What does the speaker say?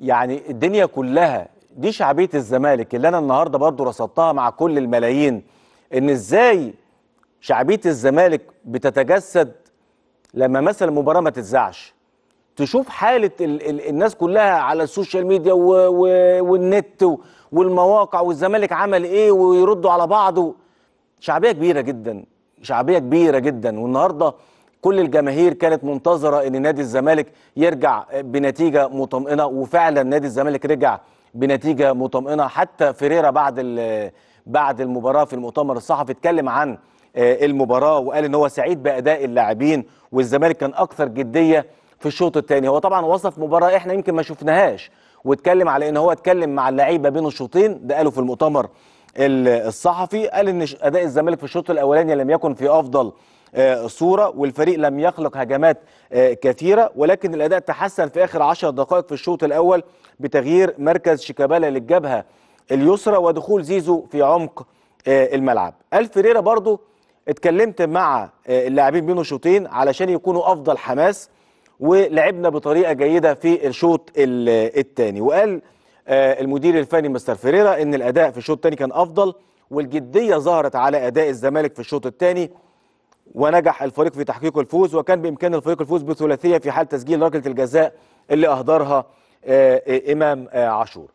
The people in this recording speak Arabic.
يعني الدنيا كلها دي شعبية الزمالك اللي أنا النهارده برضو رصدتها مع كل الملايين إن إزاي شعبية الزمالك بتتجسد لما مثلا مباراة ما تتذاعش؟ تشوف حالة ال ال الناس كلها على ال social media و و والنت و والمواقع والزمالك عمل إيه ويردوا على بعض شعبية كبيرة جدا شعبية كبيرة جدا. والنهاردة كل الجماهير كانت منتظرة إن نادي الزمالك يرجع بنتيجة مطمئنة وفعلا نادي الزمالك رجع بنتيجة مطمئنة. حتى فيريرا بعد بعد المباراة في المؤتمر الصحفي اتكلم عن المباراة وقال إن هو سعيد بأداء اللاعبين والزمالك كان أكثر جدية في الشوط الثاني هو طبعا وصف مباراة إحنا يمكن ما شفناهاش واتكلم على إن هو اتكلم مع اللعيبة بين الشوطين ده قاله في المؤتمر الصحفي. قال إن أداء الزمالك في الشوط الأولاني لم يكن في أفضل صورة والفريق لم يخلق هجمات كثيرة ولكن الأداء تحسن في آخر 10 دقائق في الشوط الأول بتغيير مركز شيكابالا للجبهة اليسرى ودخول زيزو في عمق الملعب. قال فيريرا برضو اتكلمت مع اللاعبين بين الشوطين علشان يكونوا أفضل حماس ولعبنا بطريقة جيدة في الشوط الثاني. وقال المدير الفني مستر فيريرا إن الأداء في الشوط الثاني كان أفضل والجدية ظهرت على أداء الزمالك في الشوط الثاني ونجح الفريق في تحقيق الفوز وكان بإمكان الفريق الفوز بثلاثية في حال تسجيل ركلة الجزاء اللي أهدرها إمام عاشور.